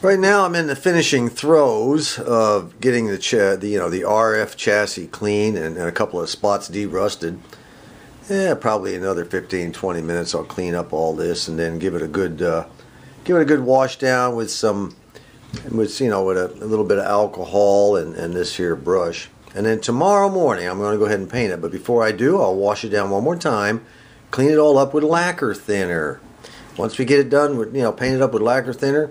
Right now, I'm in the finishing throes of getting the, the you know the RF chassis clean and, and a couple of spots derusted. Yeah, probably another 15, 20 minutes. I'll clean up all this and then give it a good uh, give it a good wash down with some with you know with a, a little bit of alcohol and, and this here brush. And then tomorrow morning, I'm going to go ahead and paint it. But before I do, I'll wash it down one more time, clean it all up with lacquer thinner. Once we get it done with you know paint it up with lacquer thinner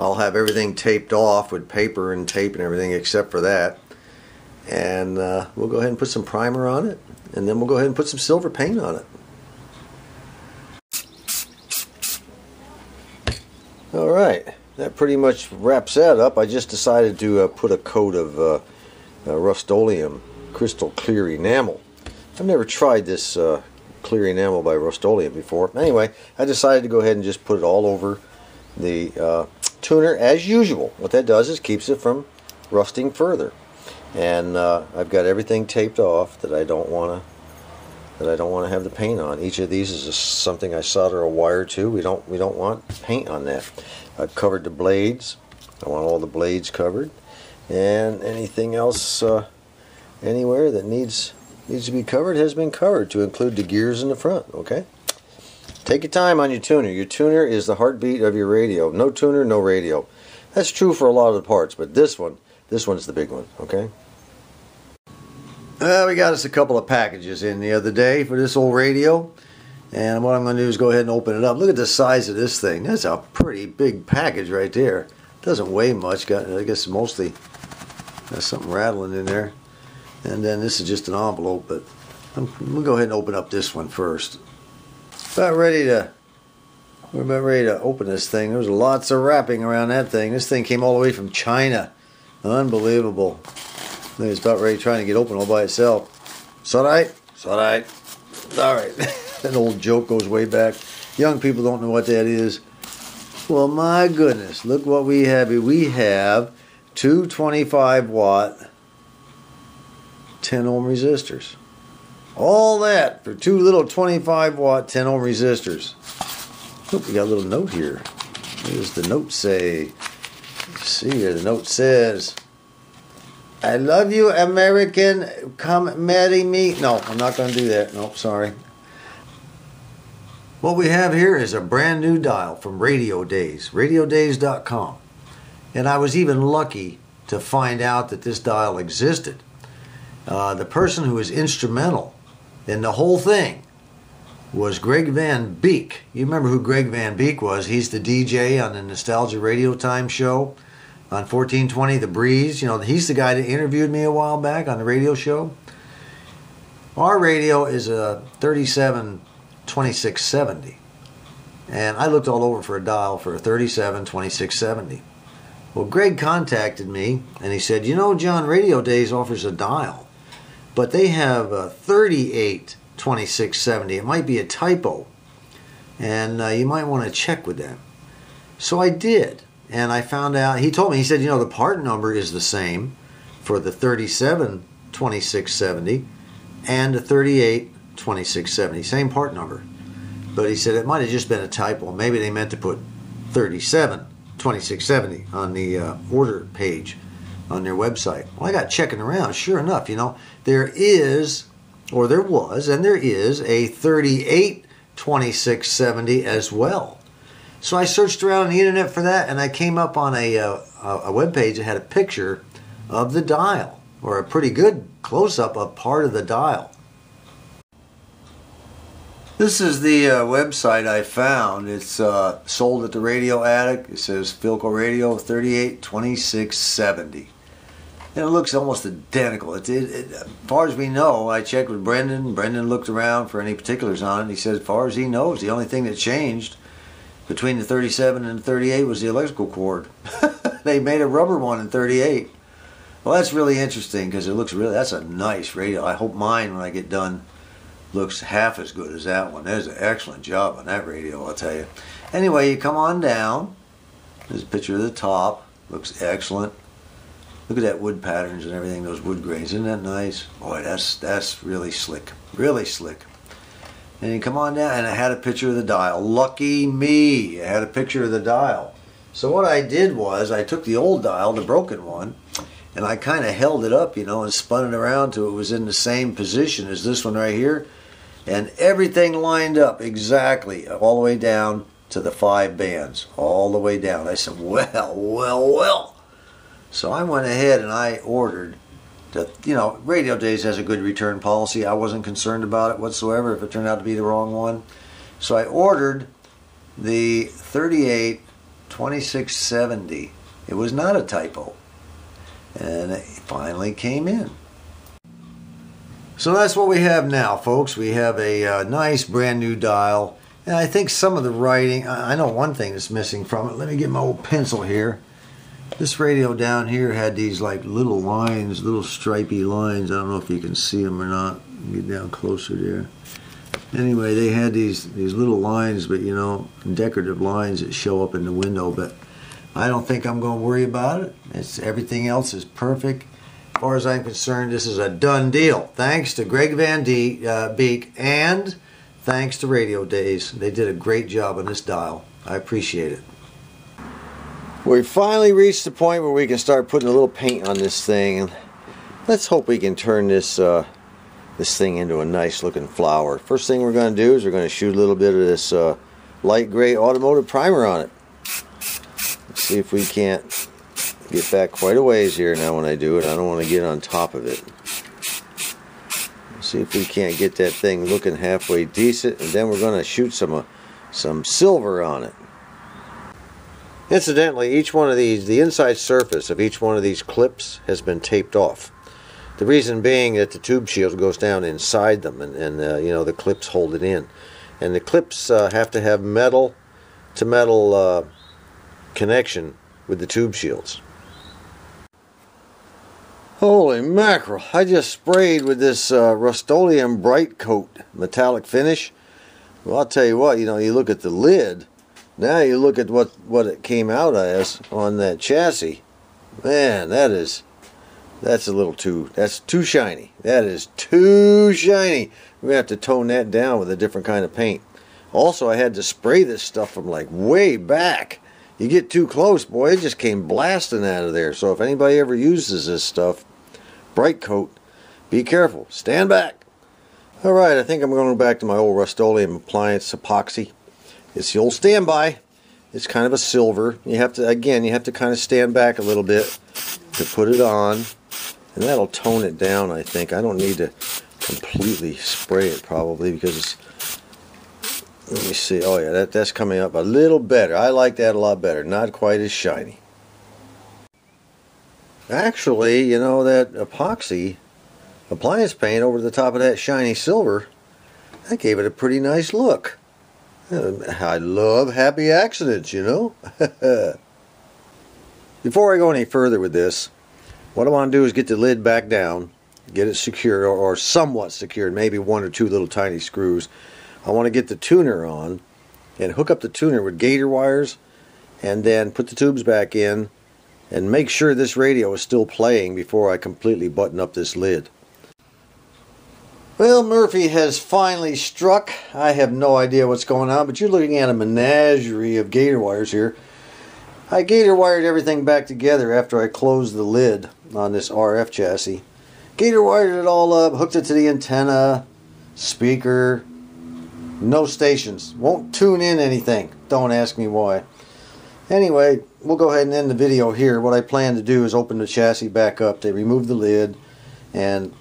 I'll have everything taped off with paper and tape and everything except for that. And uh, we'll go ahead and put some primer on it. And then we'll go ahead and put some silver paint on it. All right, that pretty much wraps that up. I just decided to uh, put a coat of uh, uh Rust-Oleum crystal clear enamel. I've never tried this uh, clear enamel by Rust-Oleum before. Anyway, I decided to go ahead and just put it all over the uh, tuner as usual. What that does is keeps it from rusting further. And uh, I've got everything taped off that I don't want to that I don't want to have the paint on. Each of these is something I solder a wire to. We don't we don't want paint on that. I've covered the blades. I want all the blades covered, and anything else uh, anywhere that needs needs to be covered has been covered, to include the gears in the front. Okay. Take your time on your tuner. Your tuner is the heartbeat of your radio. No tuner, no radio. That's true for a lot of the parts, but this one, this one's the big one, okay? Uh, we got us a couple of packages in the other day for this old radio. And what I'm going to do is go ahead and open it up. Look at the size of this thing. That's a pretty big package right there. Doesn't weigh much. Got I guess mostly got something rattling in there. And then this is just an envelope, but I'm, I'm going to go ahead and open up this one first. About ready to, we're about ready to open this thing. There's lots of wrapping around that thing. This thing came all the way from China. Unbelievable. It's about ready trying to get open all by itself. It's all right. It's all right. All right. that old joke goes way back. Young people don't know what that is. Well, my goodness, look what we have here. We have two 25 watt 10 ohm resistors. All that for two little 25 watt 10 ohm resistors. Look, we got a little note here. What does the note say? Let's see here. The note says, I love you, American. Come marry me. No, I'm not going to do that. No, sorry. What we have here is a brand new dial from Radio Days, radiodays.com. And I was even lucky to find out that this dial existed. Uh, the person who was instrumental and the whole thing was Greg Van Beek. You remember who Greg Van Beek was? He's the DJ on the Nostalgia Radio Time show on 1420 The Breeze. You know, he's the guy that interviewed me a while back on the radio show. Our radio is a 372670. And I looked all over for a dial for a 372670. Well, Greg contacted me and he said, You know, John, Radio Days offers a dial but they have a 38 2670. It might be a typo, and uh, you might want to check with them. So I did, and I found out. He told me, he said, you know, the part number is the same for the 37 2670 and the 38 2670, same part number. But he said it might have just been a typo. Maybe they meant to put 37 2670 on the uh, order page on their website. Well, I got checking around. Sure enough, you know, there is, or there was, and there is a 38 2670 as well. So I searched around on the internet for that, and I came up on a, uh, a web page that had a picture of the dial, or a pretty good close up of part of the dial. This is the uh, website I found. It's uh, sold at the Radio Attic. It says Philco Radio 382670 and it looks almost identical. It, it, it, as far as we know, I checked with Brendan. Brendan looked around for any particulars on it. He said, as far as he knows, the only thing that changed between the 37 and the 38 was the electrical cord. they made a rubber one in 38. Well, that's really interesting because it looks really, that's a nice radio. I hope mine, when I get done, looks half as good as that one. There's an excellent job on that radio, I'll tell you. Anyway, you come on down. There's a picture of the top. Looks excellent. Look at that wood patterns and everything, those wood grains. Isn't that nice? Boy, that's that's really slick. Really slick. And you come on down, and I had a picture of the dial. Lucky me, I had a picture of the dial. So what I did was I took the old dial, the broken one, and I kind of held it up, you know, and spun it around till it was in the same position as this one right here. And everything lined up exactly all the way down to the five bands, all the way down. I said, well, well, well. So I went ahead and I ordered the, you know, Radio Days has a good return policy. I wasn't concerned about it whatsoever if it turned out to be the wrong one. So I ordered the 38 2670. It was not a typo. And it finally came in. So that's what we have now, folks. We have a uh, nice brand new dial. And I think some of the writing, I know one thing that's missing from it. Let me get my old pencil here. This radio down here had these like little lines, little stripy lines. I don't know if you can see them or not. Get down closer there. Anyway, they had these these little lines, but you know, decorative lines that show up in the window. But I don't think I'm going to worry about it. It's everything else is perfect. As far as I'm concerned, this is a done deal. Thanks to Greg Van D, uh, Beek and thanks to Radio Days. They did a great job on this dial. I appreciate it. We finally reached the point where we can start putting a little paint on this thing. Let's hope we can turn this uh, this thing into a nice looking flower. First thing we're going to do is we're going to shoot a little bit of this uh, light gray automotive primer on it. Let's see if we can't get back quite a ways here now when I do it. I don't want to get on top of it. Let's see if we can't get that thing looking halfway decent and then we're going to shoot some uh, some silver on it. Incidentally, each one of these, the inside surface of each one of these clips has been taped off. The reason being that the tube shield goes down inside them and, and uh, you know, the clips hold it in. And the clips uh, have to have metal to metal uh, connection with the tube shields. Holy mackerel, I just sprayed with this uh, Rust-Oleum Bright Coat metallic finish. Well, I'll tell you what, you know, you look at the lid, now you look at what, what it came out as on that chassis. Man, that is, that's a little too, that's too shiny. That is too shiny. We have to tone that down with a different kind of paint. Also, I had to spray this stuff from like way back. You get too close, boy, it just came blasting out of there. So if anybody ever uses this stuff, bright coat, be careful. Stand back. All right, I think I'm going back to my old Rust-Oleum appliance epoxy. It's the old standby. It's kind of a silver. You have to, again, you have to kind of stand back a little bit to put it on. And that'll tone it down, I think. I don't need to completely spray it probably because it's, let me see. Oh yeah, that, that's coming up a little better. I like that a lot better. Not quite as shiny. Actually, you know, that epoxy appliance paint over the top of that shiny silver, that gave it a pretty nice look. Um, I love happy accidents, you know. Before I go any further with this, what I want to do is get the lid back down, get it secured or, or somewhat secured, maybe one or two little tiny screws. I want to get the tuner on and hook up the tuner with gator wires and then put the tubes back in and make sure this radio is still playing before I completely button up this lid. Well, Murphy has finally struck. I have no idea what's going on, but you're looking at a menagerie of gator wires here. I gator wired everything back together after I closed the lid on this RF chassis. Gator wired it all up, hooked it to the antenna, speaker, no stations. Won't tune in anything. Don't ask me why. Anyway, we'll go ahead and end the video here. What I plan to do is open the chassis back up to remove the lid and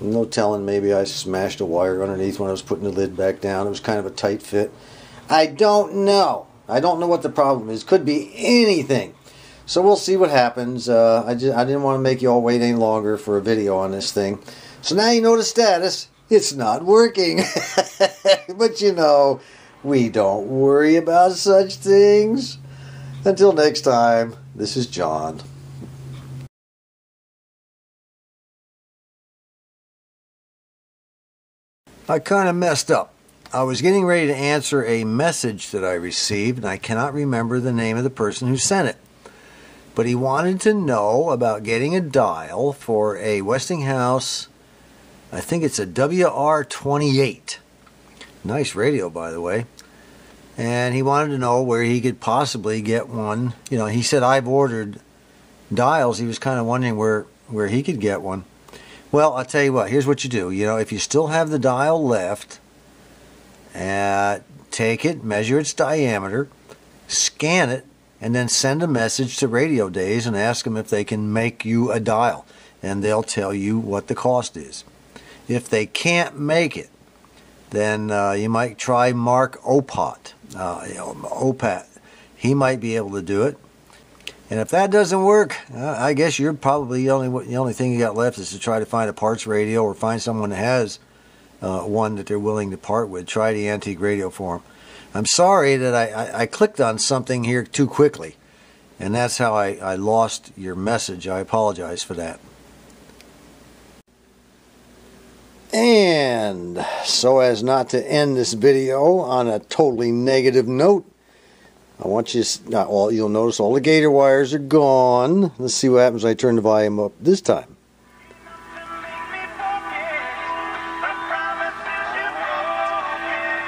no telling, maybe I smashed a wire underneath when I was putting the lid back down. It was kind of a tight fit. I don't know. I don't know what the problem is. Could be anything. So we'll see what happens. Uh, I, just, I didn't want to make you all wait any longer for a video on this thing. So now you know the status. It's not working. but you know, we don't worry about such things. Until next time, this is John. I kind of messed up. I was getting ready to answer a message that I received, and I cannot remember the name of the person who sent it. But he wanted to know about getting a dial for a Westinghouse, I think it's a WR28. Nice radio, by the way. and he wanted to know where he could possibly get one. You know, he said I've ordered dials. He was kind of wondering where where he could get one. Well, I'll tell you what. Here's what you do. You know, if you still have the dial left, uh, take it, measure its diameter, scan it, and then send a message to Radio Days and ask them if they can make you a dial, and they'll tell you what the cost is. If they can't make it, then uh, you might try Mark Oppat. Uh, Oppat. He might be able to do it. And if that doesn't work, uh, I guess you're probably the only the only thing you got left is to try to find a parts radio or find someone that has uh, one that they're willing to part with. Try the antique radio forum. I'm sorry that I, I, I, clicked on something here too quickly, and that's how I, I lost your message. I apologize for that. And so as not to end this video on a totally negative note, I want you to, not all, you'll notice all the gator wires are gone. Let's see what happens when I turn the volume up this time.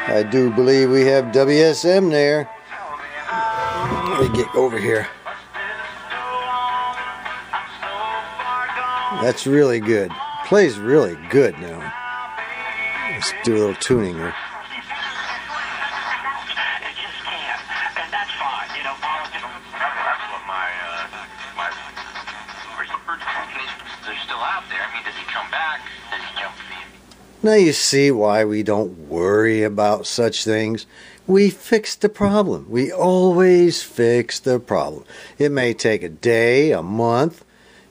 I do believe we have WSM there. Let me get over here. That's really good. Plays really good now. Let's do a little tuning here. Now you see why we don't worry about such things. We fix the problem. We always fix the problem. It may take a day, a month,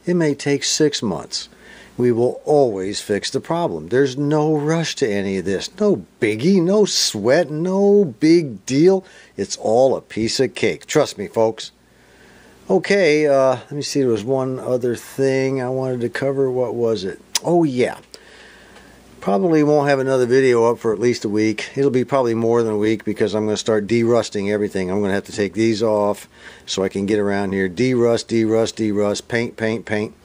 it may take six months. We will always fix the problem. There's no rush to any of this. No biggie, no sweat, no big deal. It's all a piece of cake. Trust me, folks. Okay, uh, let me see. There was one other thing I wanted to cover. What was it? Oh, yeah. Probably won't have another video up for at least a week. It'll be probably more than a week because I'm going to start derusting everything. I'm going to have to take these off so I can get around here. Derust, derust, derust, paint, paint, paint.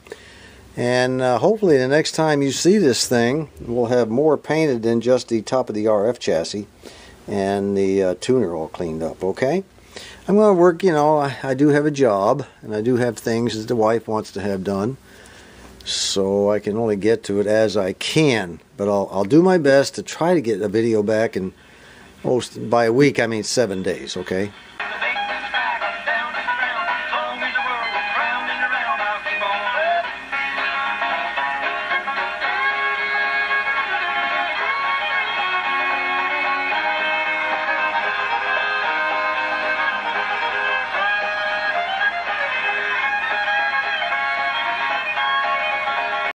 And uh, hopefully the next time you see this thing, we'll have more painted than just the top of the RF chassis and the uh, tuner all cleaned up, okay? I'm going to work, you know, I, I do have a job and I do have things that the wife wants to have done so I can only get to it as I can. But I'll, I'll do my best to try to get a video back in, oh, by a week I mean seven days, okay?